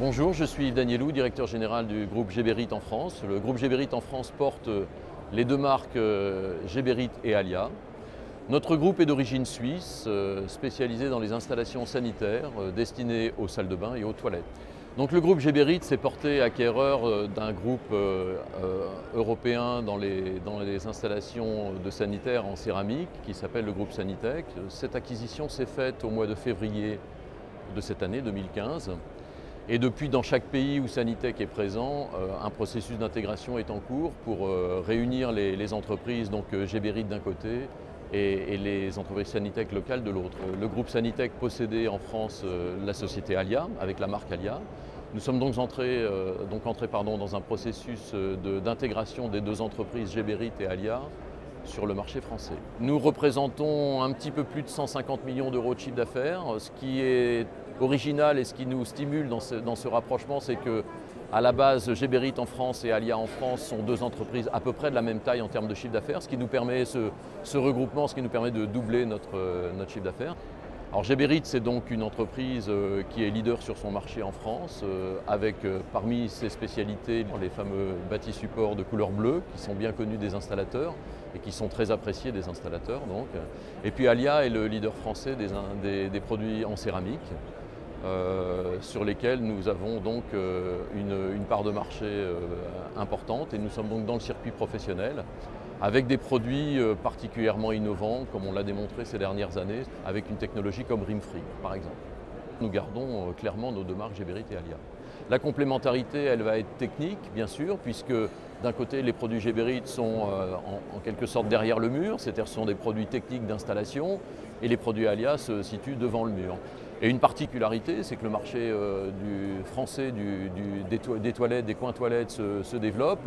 Bonjour, je suis Yves Danielou, directeur général du groupe Géberit en France. Le groupe Géberit en France porte les deux marques euh, Géberit et Alia. Notre groupe est d'origine suisse, euh, spécialisé dans les installations sanitaires euh, destinées aux salles de bain et aux toilettes. Donc le groupe Géberit s'est porté acquéreur d'un groupe européen dans les, dans les, installations de sanitaires en céramique qui s'appelle le groupe Sanitec. Cette acquisition s'est faite au mois de février de cette année 2015. Et depuis, dans chaque pays où Sanitec est présent, euh, un processus d'intégration est en cours pour euh, réunir les, entreprises, donc euh, d'un côté et, les entreprises Sanitec locales de l'autre. Le groupe Sanitec possédait en France la société Alia, avec la marque Alia. Nous sommes donc entrés, dans un processus d'intégration des deux entreprises Géberit et Alia sur le marché français. Nous représentons un petit peu plus de 150 millions d'euros de chiffre d'affaires. Ce qui est original et ce qui nous stimule dans ce, rapprochement, c'est que à la base, Géberit en France et Alia en France sont deux entreprises à peu près de la même taille en termes de chiffre d'affaires, ce qui nous permet, ce, regroupement, ce qui nous permet de doubler notre, notre chiffre d'affaires. Alors Géberit, c'est donc une entreprise euh, qui est leader sur son marché en France, euh, avec euh, parmi ses spécialités les fameux bâtis supports de couleur bleue, qui sont bien connus des installateurs et qui sont très appréciés des installateurs. Donc. Et puis Alia est le leader français des, produits en céramique, sur lesquels nous avons donc une, une, part de marché importante et nous sommes donc dans le circuit professionnel avec des produits euh, particulièrement innovants, comme on l'a démontré ces dernières années, avec une technologie comme Rimfree, par exemple. Nous gardons euh, clairement nos deux marques Géberit et Alia. La complémentarité, elle va être technique, bien sûr, puisque d'un côté, les produits Géberit sont euh, en, quelque sorte derrière le mur, c'est-à-dire ce sont des produits techniques d'installation, et les produits Alia se situent devant le mur. Et une particularité, c'est que le marché du français des, toilettes, des coins toilettes se développe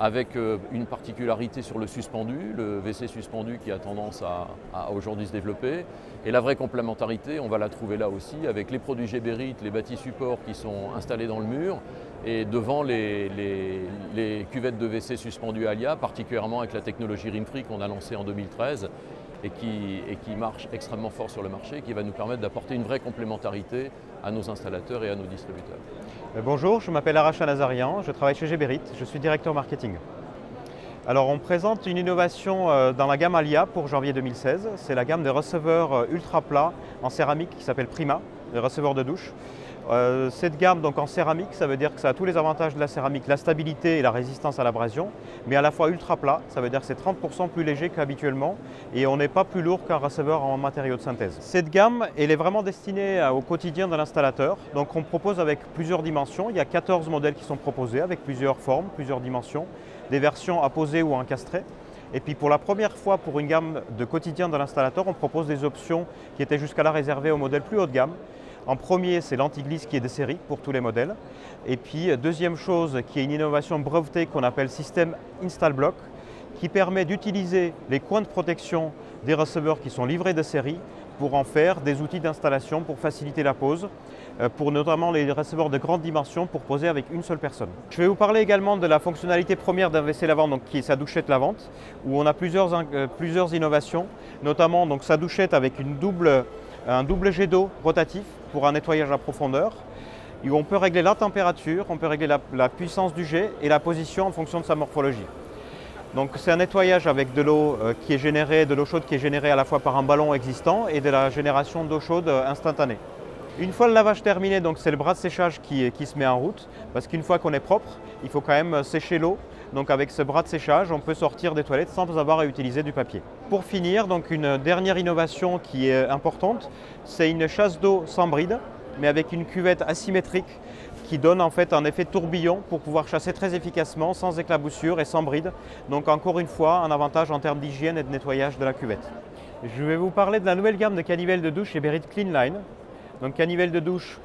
avec euh, une particularité sur le suspendu, le WC suspendu qui a tendance à, aujourd'hui se développer. Et la vraie complémentarité, on va la trouver là aussi, avec les produits Géberit, les bâtis supports qui sont installés dans le mur, et devant les, cuvettes de WC suspendues Alia, particulièrement avec la technologie Rimfree qu'on a lancée en 2013 et qui, marche extrêmement fort sur le marché qui va nous permettre d'apporter une vraie complémentarité à nos installateurs et à nos distributeurs. Euh, bonjour, je m'appelle Aracha Nazarian, je travaille chez Géberit, je suis directeur marketing. Alors on présente une innovation euh, dans la gamme Alia pour janvier 2016, c'est la gamme des receveurs euh, ultra plats en céramique qui s'appelle Prima, les receveurs de douche. Euh, cette gamme donc en céramique, ça veut dire que ça a tous les avantages de la céramique, la stabilité et la résistance à l'abrasion, mais à la fois ultra plat, ça veut dire que c'est 30% plus léger qu'habituellement et on n'est pas plus lourd qu'un receveur en matériaux de synthèse. Cette gamme, elle est vraiment destinée au quotidien de l'installateur, donc on propose avec plusieurs dimensions, il y a 14 modèles qui sont proposés avec plusieurs formes, plusieurs dimensions, des versions à poser ou encastrées. Et puis pour la première fois pour une gamme de quotidien de l'installateur, on propose des options qui étaient jusqu'à là réservées aux modèles plus haut de gamme, en premier, c'est l'anti-glisse qui est de série pour tous les modèles. Et puis, deuxième chose, qui est une innovation brevetée qu'on appelle système Install Block, qui permet d'utiliser les coins de protection des receveurs qui sont livrés de série pour en faire des outils d'installation pour faciliter la pose, euh, pour notamment les receveurs de grande dimension pour poser avec une seule personne. Je vais vous parler également de la fonctionnalité première d'un WC lavant, donc qui est sa douchette lavante, où on a plusieurs, euh, plusieurs innovations, notamment donc sa douchette avec une double un double jet d'eau rotatif pour un nettoyage à profondeur. on peut régler la température, on peut régler la, puissance du jet et la position en fonction de sa morphologie. Donc c'est un nettoyage avec de l'eau euh, qui est générée, de l'eau chaude qui est générée à la fois par un ballon existant et de la génération d'eau chaude euh, instantanée. Une fois le lavage terminé, donc c'est le bras de séchage qui, se met en route, parce qu'une fois qu'on est propre, il faut quand même sécher l'eau donc avec ce bras de séchage, on peut sortir des toilettes sans avoir à utiliser du papier. Pour finir, donc une dernière innovation qui est importante, c'est une chasse d'eau sans bride, mais avec une cuvette asymétrique qui donne en fait un effet tourbillon pour pouvoir chasser très efficacement, sans éclaboussure et sans bride. Donc encore une fois, un avantage en termes d'hygiène et de nettoyage de la cuvette. Je vais vous parler de la nouvelle gamme de canivelles de douche Berit Clean Line. Donc canivelle de douche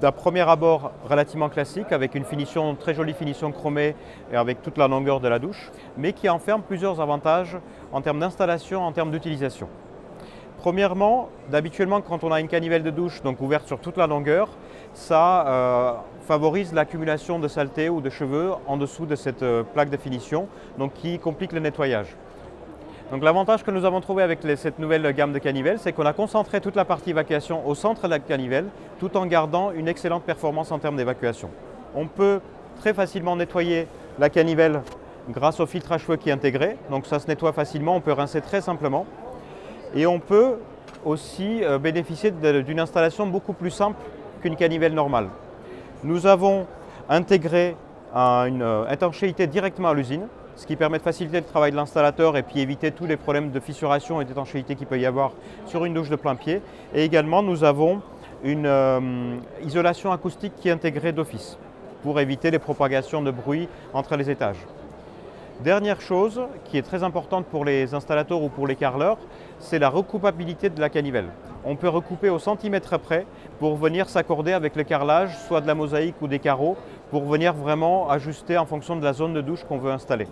d'un premier abord relativement classique avec une finition, très jolie finition chromée et avec toute la longueur de la douche, mais qui enferme plusieurs avantages en termes d'installation, en termes d'utilisation. Premièrement, d'habituellement quand on a une canivelle de douche donc ouverte sur toute la longueur, ça euh, favorise l'accumulation de saleté ou de cheveux en dessous de cette euh, plaque de finition, donc qui complique le nettoyage. Donc l'avantage que nous avons trouvé avec cette nouvelle gamme de canivelles, c'est qu'on a concentré toute la partie évacuation au centre de la canivelle, tout en gardant une excellente performance en termes d'évacuation. On peut très facilement nettoyer la canivelle grâce au filtre à cheveux qui est intégré, donc ça se nettoie facilement, on peut rincer très simplement. Et on peut aussi euh, bénéficier d'une installation beaucoup plus simple qu'une canivelle normale. Nous avons intégré une euh, étanchéité directement à l'usine, ce qui permet de faciliter le travail de l'installateur et puis éviter tous les problèmes de fissuration et d'étanchéité qu'il peut y avoir sur une douche de plein pied. Et également, nous avons une euh, isolation acoustique qui est intégrée d'office pour éviter les propagations de bruit entre les étages. Dernière chose qui est très importante pour les installateurs ou pour les carleurs, c'est la recoupabilité de la canivelle. On peut recouper au centimètre près pour venir s'accorder avec le carrelage, soit de la mosaïque ou des carreaux, pour venir vraiment ajuster en fonction de la zone de douche qu'on veut installer.